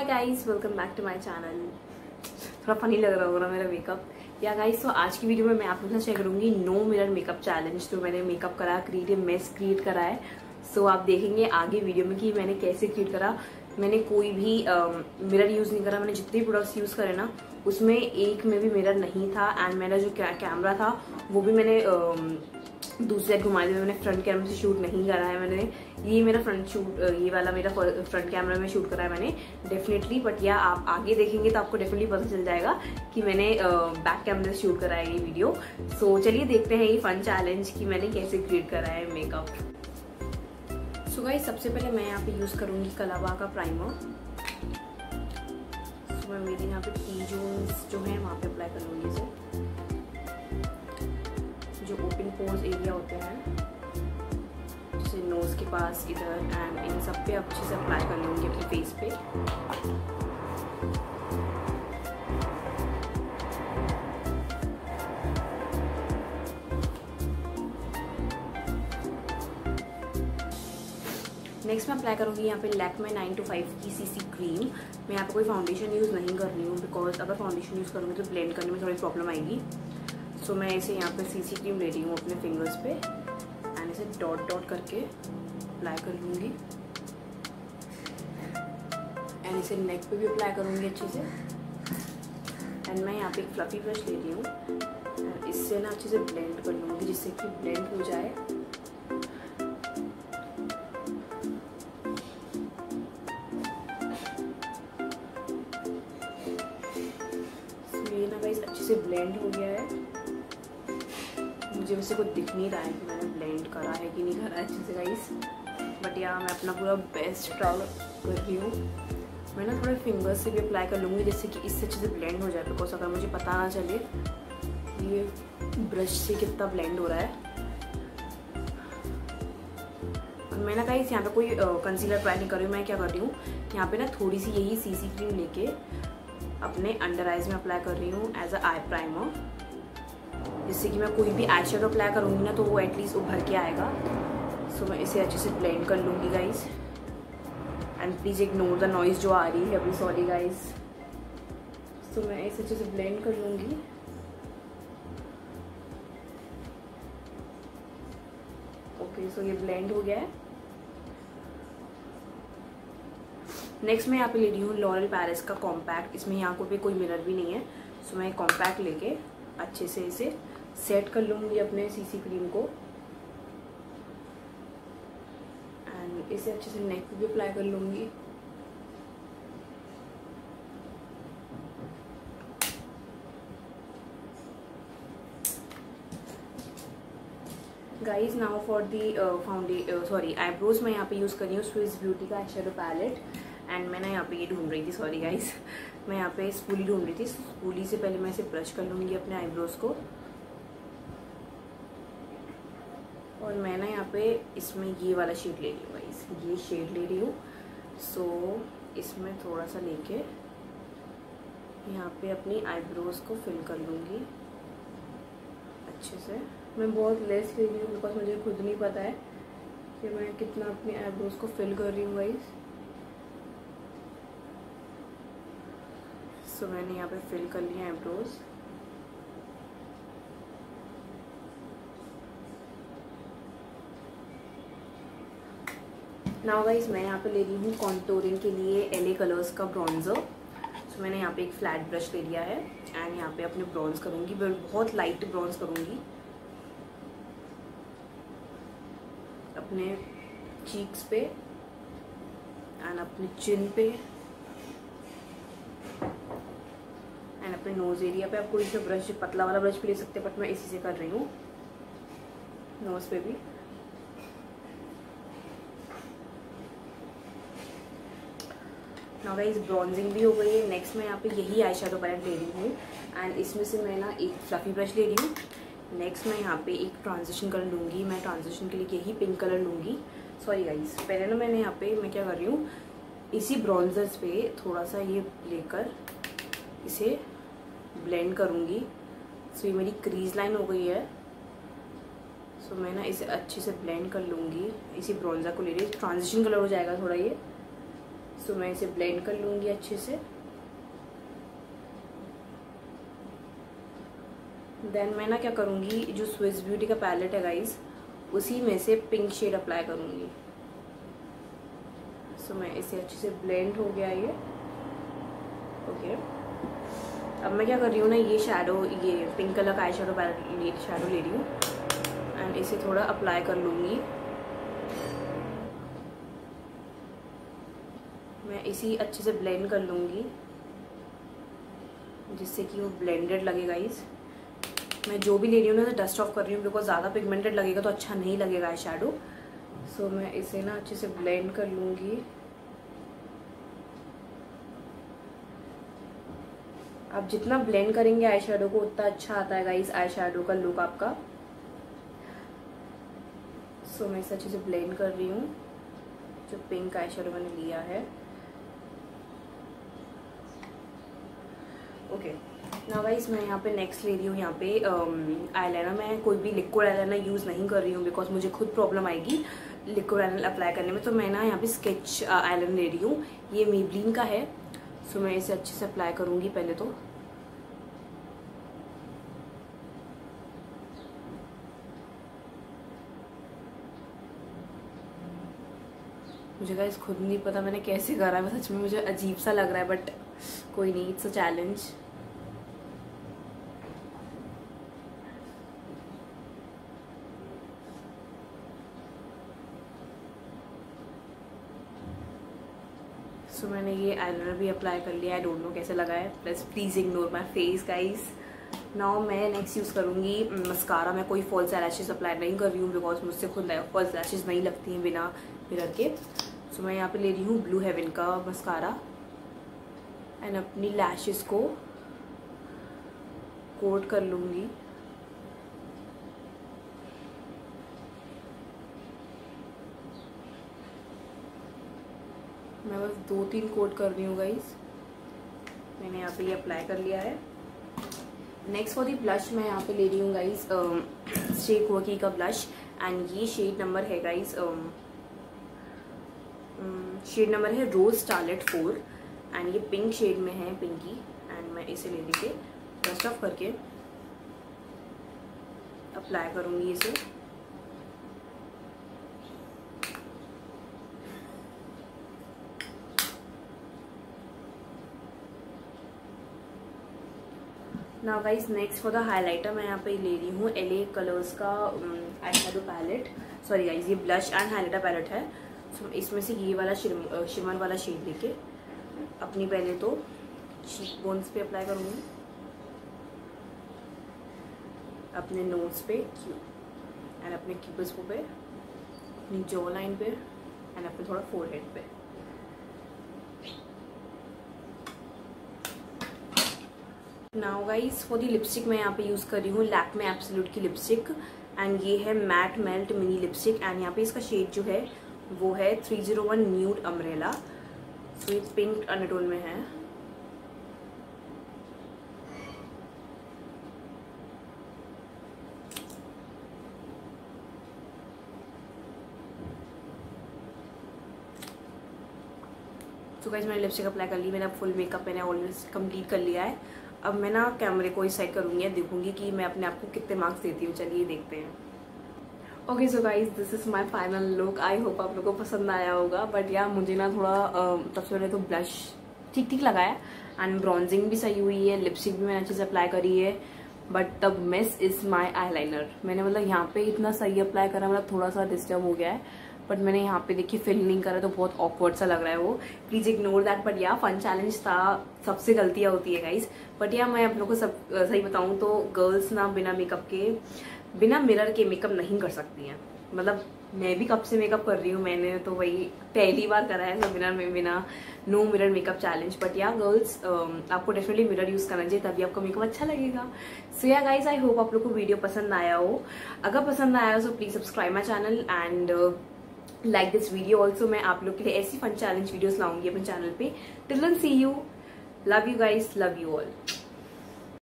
Hi guys welcome back to my channel थोड़ा funny लग रहा होगा मेरा मेकअप या गाइस तो आज की वीडियो में मैं आप लोगों से शेयर करूँगी नो मिरर मेकअप चैलेंज तो मैंने मेकअप करा क्रिएटिव मेस क्रिएट करा है। सो so, आप देखेंगे आगे वीडियो में कि मैंने कैसे क्रिएट करा। मैंने कोई भी मिरर यूज़ नहीं करा। मैंने जितने प्रोडक्ट्स यूज़ करे ना उसमें एक में भी मिरर नहीं था एंड मेरा जो कैमरा था वो भी मैंने दूसरी साइड घुमा दिया मैंने फ्रंट कैमरा से शूट नहीं करा है। मैंने ये मेरा फ्रंट शूट ये वाला मेरा फ्रंट कैमरा में शूट करा है मैंने डेफिनेटली बट या आप आगे देखेंगे तो आपको डेफिनेटली पता चल जाएगा कि मैंने बैक कैमरे से शूट करा है ये वीडियो सो so, चलिए देखते हैं ये फन चैलेंज कि मैंने कैसे क्रिएट करा है मेकअप सो गाइस सबसे पहले मैं यहाँ पे यूज़ करूँगी कलाबा का प्राइमर सो मैं मेरे यहाँ पे टी जोन्स जो है वहाँ पे अप्लाई कर लूँगी इसे जो ओपन पोज एरिया होते हैं नोज़ के पास इधर एंड इन सब पे अच्छे से अप्लाई कर लूँगी अपने फेस पे। नेक्स्ट मैं अप्लाई करूँगी यहाँ पे Lakme nine to five की सीसी क्रीम मैं यहाँ पे कोई फाउंडेशन यूज़ नहीं कर रही हूँ बिकॉज़ अगर फाउंडेशन यूज़ करूँगी तो ब्लेंड करने में थोड़ी प्रॉब्लम आएगी। सो so, मैं इसे यहाँ पे सीसी क्रीम ले रही हूँ अपने फिंगर्स पे। इसे डॉट डॉट करके अप्लाई कर लूँगी। एंड इसे नेक पे भी अप्लाई करूँगी अच्छे से। एंड मैं यहाँ पे एक फ्लफी ब्रश ले रही हूँ। इससे ना अच्छे से ब्लेंड कर लूँगी जिससे कि ब्लेंड हो जाए। ब्लेंड हो गया है। मुझे वैसे कुछ दिख नहीं रहा है कि मैंने करा है कि नहीं करा है अच्छे से गाइस बट या मैं अपना पूरा बेस्ट ट्राई कर रही हूँ. मैं ना थोड़े फिंगर्स से भी अप्लाई कर लूँगी जिससे कि इससे अच्छे से ब्लेंड हो जाए बिकॉज़ अगर मुझे पता ना चले ये ब्रश से कितना ब्लेंड हो रहा है. मैं ना कहीं यहाँ पे कोई कंसीलर ट्राई नहीं कर रही हूँ, मैं क्या कर रही हूँ, यहाँ पे ना थोड़ी सी यही सीसी क्रीम लेके अपने अंडर आइज़ में अप्लाई कर रही हूँ एज अ आई प्राइमर जिससे कि मैं कोई भी आई शेडो अप्लाई करूँगी ना तो वो एटलीस्ट उभर के आएगा। सो so, मैं इसे अच्छे से ब्लेंड कर लूँगी guys and please ignore the noise जो आ रही है अभी सॉरी गाइस सो मैं इसे अच्छे से ब्लेंड कर लूँगी। ओके सो ये ब्लेंड हो गया है। नेक्स्ट मैं यहाँ पे ले रही हूँ लॉरल पैरिस का कॉम्पैक्ट इसमें यहाँ को भी कोई मिरर भी नहीं है। सो मैं कॉम्पैक्ट लेके अच्छे से इसे सेट कर लूँगी अपने सीसी क्रीम को। एंड इसे अच्छे से नेक पे भी अप्लाई कर लूँगी। गाइज़ नाउ फॉर दी फाउंडे सॉरी आईब्रोज मैं यहाँ पे यूज़ कर रही हूँ स्विस ब्यूटी का शेडो पैलेट एंड मैं ना यहाँ पे ये ढूंढ रही थी सॉरी गाइज़ मैं यहाँ पे स्पूली ढूंढ रही थी। स्पूली से पहले मैं इसे ब्रश कर लूँगी अपने आईब्रोज को। और मैं ना यहाँ पे इसमें ये वाला शेड ले रही हूँ गाइस ये शेड ले रही हूँ। सो इसमें थोड़ा सा लेके यहाँ पे अपनी आईब्रोज को फिल कर लूँगी। अच्छे से। मैं बहुत लेस ले रही हूँ बिकॉज़ मुझे खुद नहीं पता है कि मैं कितना अपनी आईब्रोज को फिल कर रही हूँ गाइस सो मैंने यहाँ पे फिल कर लिया आईब्रोज़ नाउ गाइस मैं यहाँ पे ले रही हूँ कॉन्टोरिंग के लिए एले कलर्स का ब्रॉन्जर सो मैंने यहाँ पे एक फ्लैट ब्रश ले लिया है एंड यहाँ पे अपने ब्रॉन्ज करूँगी बहुत लाइट ब्रॉन्ज करूँगी. अपने चीक्स पे एंड अपने चिन पे एंड अपने नोज़ एरिया पे. आप कोई सा ब्रश पतला वाला ब्रश भी ले सकते हैं बट मैं इसी से कर रही हूँ. नोज़ पे भी. ना गाइस ब्रॉन्जिंग भी हो गई है। नेक्स्ट मैं यहाँ पे यही आई शेडो पैलेट ले रही हूँ। एंड इसमें से मैं ना एक फ्लफी ब्रश ले रही हूँ। नेक्स्ट मैं यहाँ पे एक ट्रांजिशन कलर लूँगी। मैं ट्रांजिशन के लिए यही पिंक कलर लूँगी। सॉरी गाइस पहले ना मैंने यहाँ पे, मैं क्या कर रही हूँ, इसी ब्रॉन्जर्स पे थोड़ा सा ये लेकर इसे ब्लेंड करूँगी। सो ये मेरी क्रीज लाइन हो गई है। सो मैं ना इसे अच्छे से ब्लेंड कर लूँगी। इसी ब्रॉन्जर को ले रही ट्रांजिशन कलर हो जाएगा थोड़ा ये। सो मैं इसे ब्लेंड कर लूँगी अच्छे से। देन मैं ना क्या करूँगी जो स्विस ब्यूटी का पैलेट है गाइज़ उसी में से पिंक शेड अप्लाई करूँगी। सो so, मैं इसे अच्छे से ब्लेंड हो गया ये। ओके अब मैं क्या कर रही हूँ ना ये शेडो ये पिंक कलर का आई शेडो पैलेट शेडो ले रही हूँ। एंड इसे थोड़ा अप्लाई कर लूँगी। इसी अच्छे से ब्लेंड कर लूँगी जिससे कि वो ब्लेंडेड लगेगा इस मैं जो भी ले रही हूँ ना डस्ट ऑफ़ कर रही हूँ बिकॉज़ ज़्यादा पिगमेंटेड लगेगा तो अच्छा नहीं लगेगा आई शेडो सो मैं इसे ना अच्छे से ब्लेंड कर लूँगी. आप जितना ब्लेंड करेंगे आई शेडो को उतना अच्छा आता है गाइस आई शेडो का लुक आपका. सो so, मैं इसे अच्छे से ब्लेंड कर रही हूँ जो पिंक आई शेडो मैंने लिया है. ओके ना वाइज मैं यहाँ पे नेक्स्ट ले रही हूँ यहाँ पे आईलाइनर um, मैं कोई भी लिक्विड आईलाइनर यूज़ नहीं कर रही हूँ बिकॉज़ मुझे खुद प्रॉब्लम आएगी लिक्विड आईलाइनर अप्लाई करने में. तो मैं ना यहाँ पे स्केच आईलाइनर ले रही हूँ. ये मेबलिन का है. सो मैं इसे अच्छे से अप्लाई करूँगी पहले तो. मुझे खुद नहीं पता मैंने कैसे करा है सच में मुझे अजीब सा लग रहा है बट कोई नहीं इट्स अ चैलेंज सो मैंने ये आईलाइनर भी अप्लाई कर लिया आई डोंट नो कैसे लगा है plus please ignore my face guys now मैं नेक्स्ट यूज़ करूँगी मस्कारा मैं कोई फॉल्स एलैशेज अप्लाई नहीं कर रही हूँ बिकॉज़ मुझसे खुद फॉल्स एलैशेज नहीं लगती हैं बिना मिरर के. सो so, मैं यहाँ पे ले रही हूँ ब्लू हेवन का मस्कारा एंड अपनी लैशेस को कोट कर लूँगी। मैं बस दो तीन कोट कर रही हूँ गाइस मैंने यहाँ पे ये अप्लाई कर लिया है। नेक्स्ट फॉर दी ब्लश मैं यहाँ पे ले रही हूँ गाइस शेक वर्की का ब्लश एंड ये शेड नंबर है गाइस शेड नंबर है रोज स्टारलेट फोर एंड ये पिंक शेड में है पिंकी एंड मैं इसे ले लीजिए. डस्ट ऑफ़ करके अप्लाई करूँगी इसे. ना guys next for the highlighter मैं यहाँ पे ले रही हूँ एल कलर्स का eye shadow palette sorry guys ये ब्लश एंड हाइलाइटर पैलेट है. So, इसमें से ये वाला शिमर वाला शेड लेके अपनी पहले तो चीक बोन्स पे अप्लाई करूँगी। अपने नोज़ पे क्यू एंड अपने क्यूबस पे, अपनी जॉ लाइन पे एंड अपने थोड़ा फोरहेड पे। Now guys for the lipstick मैं यहाँ पे यूज़ कर रही हूँ लैक में एब्सोल्यूट की लिपस्टिक एंड ये है matte melt mini lipstick and यहाँ पे इसका शेड जो है, वो है three zero one nude umbrella ये पिंक अंडरटोन में है। तो गाइज़ मैंने लिपस्टिक अप्लाई कर ली, मैंने फुल मेकअप मैंने ऑलवेज कंप्लीट कर लिया है। अब मैं ना कैमरे को ही सेट करूँगी देखूँगी कि मैं अपने आप को कितने मार्क्स देती हूँ। चलिए देखते हैं। Okay so guys this is my final look I hope आप लोगों को पसंद आया होगा बट यार मुझे ना थोड़ा सबसे तो ब्लश ठीक ठीक लगाया एंड ब्रॉन्जिंग भी सही हुई है लिपस्टिक भी मैंने अच्छे से अप्लाई करी है but the miss is my eyeliner मैंने मतलब यहाँ पे इतना सही अप्लाई करा मतलब थोड़ा सा डिस्टर्ब हो गया है बट मैंने यहाँ पे देखिए फिल नहीं करा तो बहुत ऑकवर्ड सा लग रहा है वो। Please ignore that but yeah fun challenge था, सबसे गलतियाँ होती है गाइज़ बट या मैं आप लोग को सब सही बताऊँ तो गर्ल्स ना बिना मेकअप के बिना मिरर के मेकअप नहीं कर सकती हैं। मतलब मैं भी कब से मेकअप कर रही हूँ, मैंने तो वही पहली बार करा है तो बिना बिना no mirror makeup challenge but yeah girls आपको डेफिनेटली मिरर यूज़ करना चाहिए, तभी आपका मेकअप अच्छा लगेगा। सो या गाइज़ आई होप आप लोग को वीडियो पसंद आया हो। अगर पसंद आया हो तो please subscribe my channel and like this video also मैं आप लोग के लिए ऐसी फन चैलेंज वीडियोस लाऊँगी अपने चैनल पे। Till see you love you guys love you all